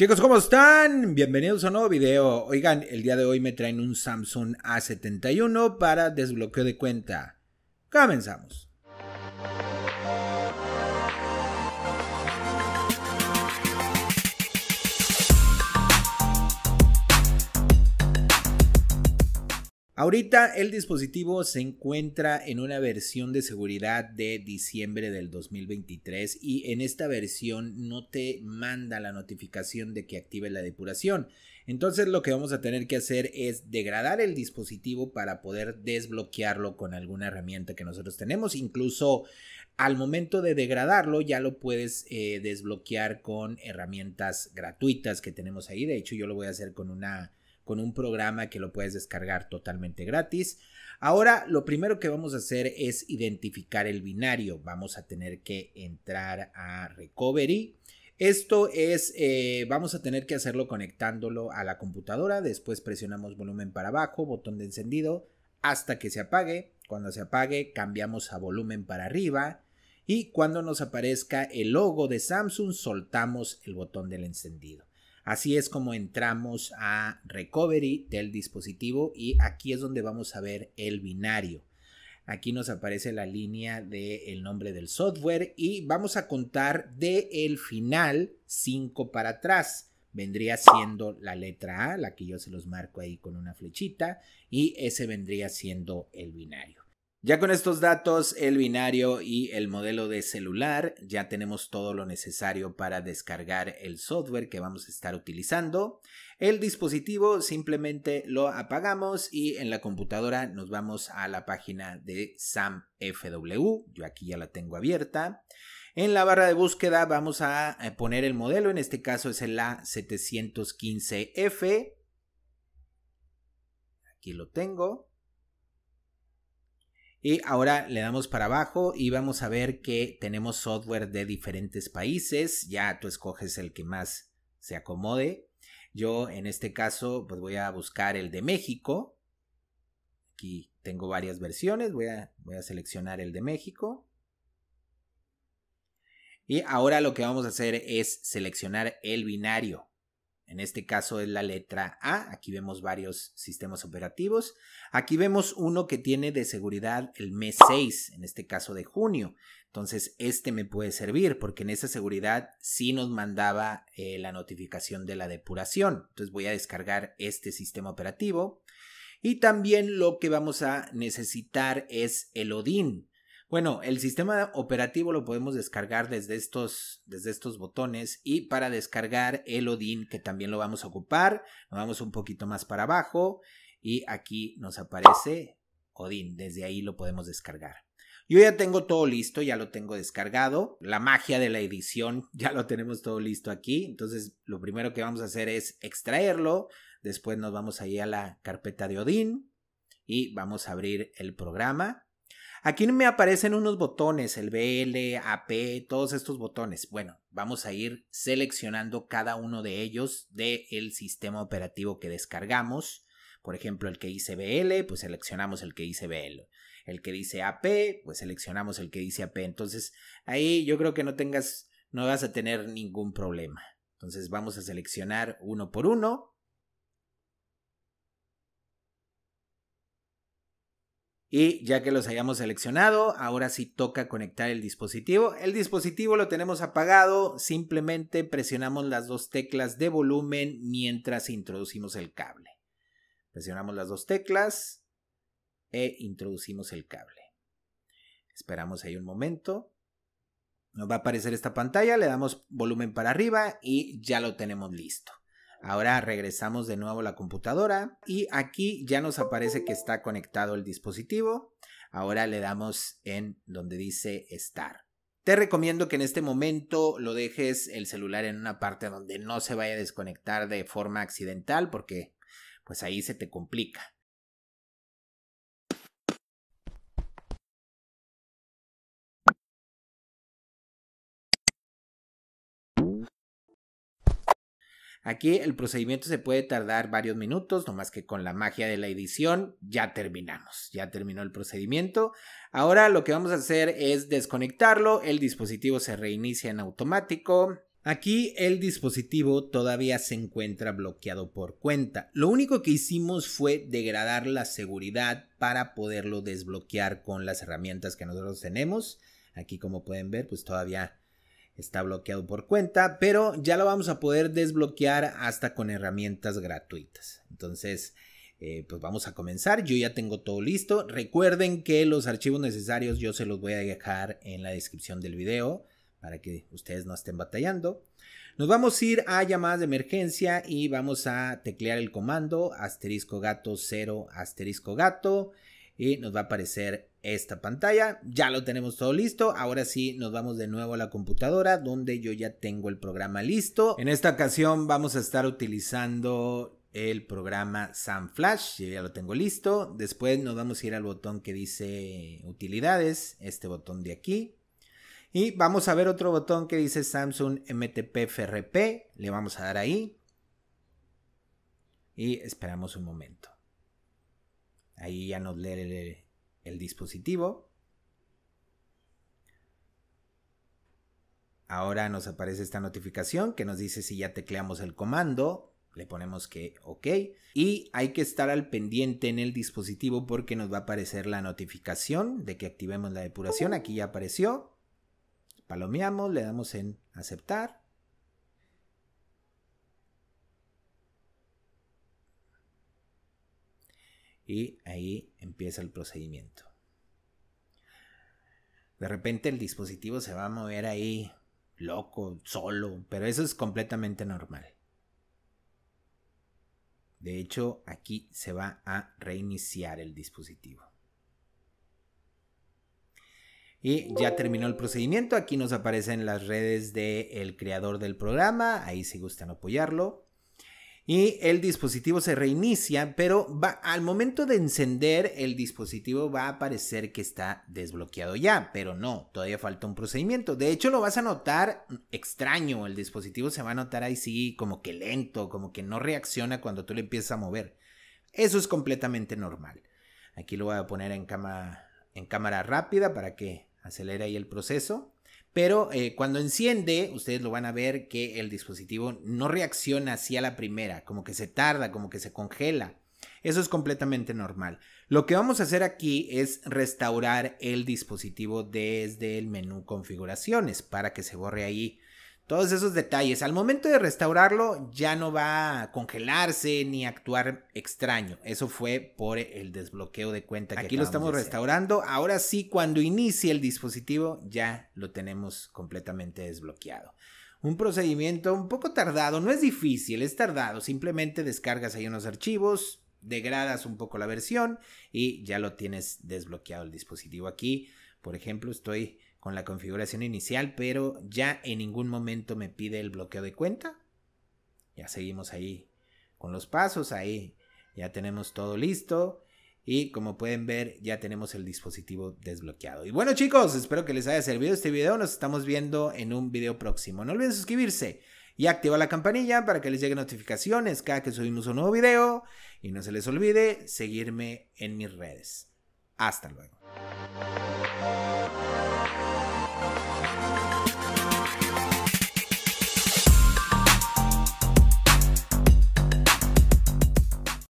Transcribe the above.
Chicos, ¿cómo están? Bienvenidos a un nuevo video. Oigan, el día de hoy me traen un Samsung A71 para desbloqueo de cuenta. Comenzamos. Ahorita el dispositivo se encuentra en una versión de seguridad de diciembre del 2023 y en esta versión no te manda la notificación de que active la depuración. Entonces lo que vamos a tener que hacer es degradar el dispositivo para poder desbloquearlo con alguna herramienta que nosotros tenemos. Incluso al momento de degradarlo ya lo puedes eh, desbloquear con herramientas gratuitas que tenemos ahí. De hecho yo lo voy a hacer con una con un programa que lo puedes descargar totalmente gratis. Ahora lo primero que vamos a hacer es identificar el binario. Vamos a tener que entrar a Recovery. Esto es, eh, vamos a tener que hacerlo conectándolo a la computadora. Después presionamos volumen para abajo, botón de encendido, hasta que se apague. Cuando se apague, cambiamos a volumen para arriba. Y cuando nos aparezca el logo de Samsung, soltamos el botón del encendido. Así es como entramos a recovery del dispositivo y aquí es donde vamos a ver el binario. Aquí nos aparece la línea del nombre del software y vamos a contar de el final 5 para atrás. Vendría siendo la letra A, la que yo se los marco ahí con una flechita, y ese vendría siendo el binario. Ya con estos datos, el binario y el modelo de celular, ya tenemos todo lo necesario para descargar el software que vamos a estar utilizando. El dispositivo simplemente lo apagamos y en la computadora nos vamos a la página de SAMFW. Yo aquí ya la tengo abierta. En la barra de búsqueda vamos a eh, poner el modelo, en este caso es el A715F. Aquí lo tengo. Y ahora le damos para abajo y vamos a ver que tenemos software de diferentes países. Ya tú escoges el que más se acomode. Yo en este caso pues voy a buscar el de México. Aquí tengo varias versiones. Voy a, voy a seleccionar el de México. Y ahora lo que vamos a hacer es seleccionar el binario. En este caso es la letra A. Aquí vemos varios sistemas operativos. Aquí vemos uno que tiene de seguridad el mes 6, en este caso de junio. Entonces, este me puede servir porque en esa seguridad sí nos mandaba eh, la notificación de la depuración. Entonces, voy a descargar este sistema operativo. Y también lo que vamos a necesitar es el ODIN. Bueno, el sistema operativo lo podemos descargar desde estos, desde estos botones y para descargar el Odin, que también lo vamos a ocupar, nos vamos un poquito más para abajo y aquí nos aparece Odin, desde ahí lo podemos descargar. Yo ya tengo todo listo, ya lo tengo descargado. La magia de la edición, ya lo tenemos todo listo aquí. Entonces, lo primero que vamos a hacer es extraerlo. Después nos vamos ahí a la carpeta de Odin y vamos a abrir el programa. Aquí me aparecen unos botones, el BL, AP, todos estos botones. Bueno, vamos a ir seleccionando cada uno de ellos del sistema operativo que descargamos. Por ejemplo, el que dice BL, pues seleccionamos el que dice BL. El que dice AP, pues seleccionamos el que dice AP. Entonces, ahí yo creo que no tengas, no vas a tener ningún problema. Entonces vamos a seleccionar uno por uno. Y ya que los hayamos seleccionado, ahora sí toca conectar el dispositivo. El dispositivo lo tenemos apagado, simplemente presionamos las dos teclas de volumen mientras introducimos el cable. Presionamos las dos teclas e introducimos el cable. Esperamos ahí un momento. Nos va a aparecer esta pantalla, le damos volumen para arriba y ya lo tenemos listo. Ahora regresamos de nuevo a la computadora y aquí ya nos aparece que está conectado el dispositivo. Ahora le damos en donde dice Start. Te recomiendo que en este momento lo dejes el celular en una parte donde no se vaya a desconectar de forma accidental porque pues ahí se te complica. Aquí el procedimiento se puede tardar varios minutos, nomás que con la magia de la edición ya terminamos, ya terminó el procedimiento. Ahora lo que vamos a hacer es desconectarlo, el dispositivo se reinicia en automático Aquí el dispositivo todavía se encuentra bloqueado por cuenta. Lo único que hicimos fue degradar la seguridad para poderlo desbloquear con las herramientas que nosotros tenemos. Aquí como pueden ver pues todavía está bloqueado por cuenta, pero ya lo vamos a poder desbloquear hasta con herramientas gratuitas. Entonces eh, pues vamos a comenzar. Yo ya tengo todo listo. Recuerden que los archivos necesarios yo se los voy a dejar en la descripción del video para que ustedes no estén batallando. Nos vamos a ir a llamadas de emergencia y vamos a teclear el comando asterisco gato 0 asterisco gato y nos va a aparecer esta pantalla. Ya lo tenemos todo listo. Ahora sí nos vamos de nuevo a la computadora donde yo ya tengo el programa listo. En esta ocasión vamos a estar utilizando el programa Flash. Yo ya lo tengo listo. Después nos vamos a ir al botón que dice utilidades, este botón de aquí. Y vamos a ver otro botón que dice Samsung MTP FRP. Le vamos a dar ahí. Y esperamos un momento. Ahí ya nos lee el, dispositivo. Ahora nos aparece esta notificación que nos dice si ya tecleamos el comando. Le ponemos que OK. Y hay que estar al pendiente en el dispositivo porque nos va a aparecer la notificación de que activemos la depuración. Aquí ya apareció. Palomeamos, le damos en aceptar. Y ahí empieza el procedimiento. De repente el dispositivo se va a mover ahí loco, solo, pero eso es completamente normal. De hecho, aquí se va a reiniciar el dispositivo. Y ya terminó el procedimiento. Aquí nos aparecen las redes del creador del programa. Ahí si gustan apoyarlo. Y el dispositivo se reinicia, pero va, al momento de encender el dispositivo va a aparecer que está desbloqueado ya, pero no, todavía falta un procedimiento. De hecho, lo vas a notar extraño, el dispositivo se va a notar ahí sí como que lento, como que no reacciona cuando tú le empiezas a mover. Eso es completamente normal. Aquí lo voy a poner en cámara, en cámara rápida para que acelera ahí el proceso. Pero eh, cuando enciende, ustedes lo van a ver que el dispositivo no reacciona así a la primera, como que se tarda, como que se congela. Eso es completamente normal. Lo que vamos a hacer aquí es restaurar el dispositivo desde el menú configuraciones para que se borre ahí todos esos detalles. Al momento de restaurarlo ya no va a congelarse ni actuar extraño. Eso fue por el desbloqueo de cuenta. Que Aquí lo estamos restaurando. Ahora sí, cuando inicie el dispositivo ya lo tenemos completamente desbloqueado. Un procedimiento un poco tardado, no es difícil, es tardado. Simplemente descargas ahí unos archivos, degradas un poco la versión y ya lo tienes desbloqueado el dispositivo. Aquí, por ejemplo, estoy con la configuración inicial, pero ya en ningún momento me pide el bloqueo de cuenta. Ya seguimos ahí con los pasos, ahí ya tenemos todo listo. Y como pueden ver, ya tenemos el dispositivo desbloqueado. Y bueno chicos, espero que les haya servido este video. Nos estamos viendo en un video próximo. No olviden suscribirse y activar la campanilla para que les lleguen notificaciones cada que subimos un nuevo video. Y no se les olvide seguirme en mis redes. Hasta luego.